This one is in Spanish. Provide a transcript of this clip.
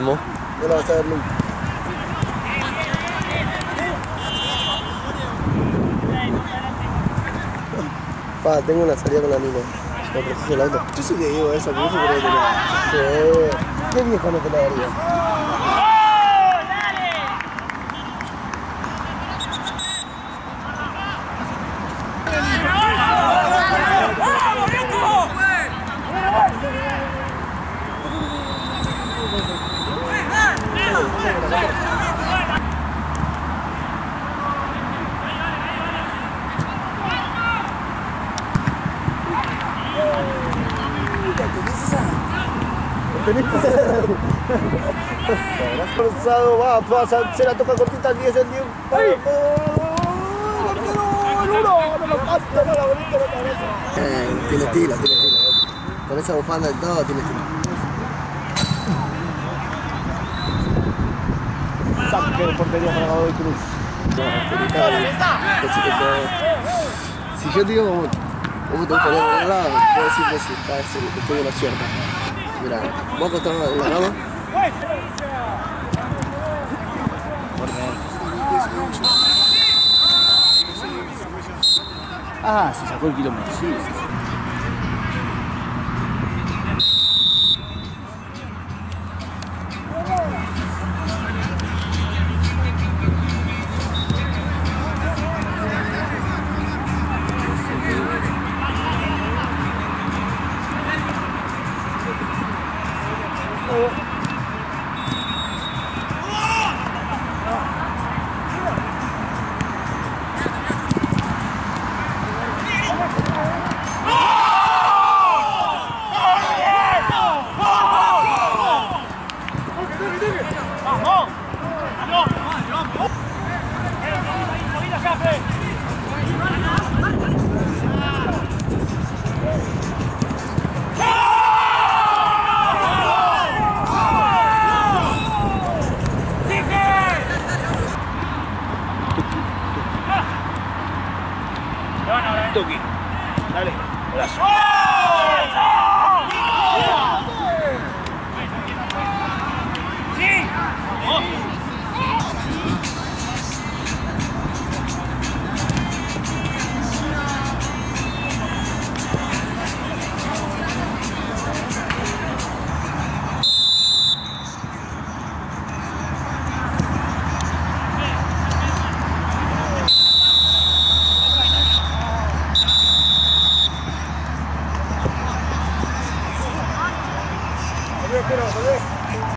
vas a ver nunca. Pa, tengo una salida con la Nina. Me preciso el auto. Yo sí te digo eso, que eso creo que no. Sí. ¿Qué viejo no te la daría? Que Forzado, va, se la toca cortita el 10, el 10. ¡Ay! Eh, tiene estilo, tiene estilo. Con esa bufanda y todo, tiene estilo. Saque portería para Godoy Cruz. Si yo digo como te gustaría por otro lado, puedo decir que estoy en lo cierto. Mira, vos acostás la Ah, se sacó el kilómetro. Sí, sí, sí. Oh. Dale. Brazo.